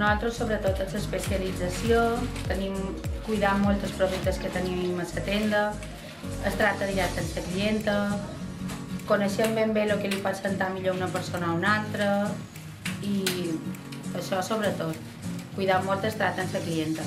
nosaltres sobretot és especialització, tenim cuidar molt els productes que tenim a la tenda, es tracta directe amb la clienta, coneixem ben bé el que li pot sentar millor una persona a una altra. I això sobretot, cuidar molt es tracta amb la clienta.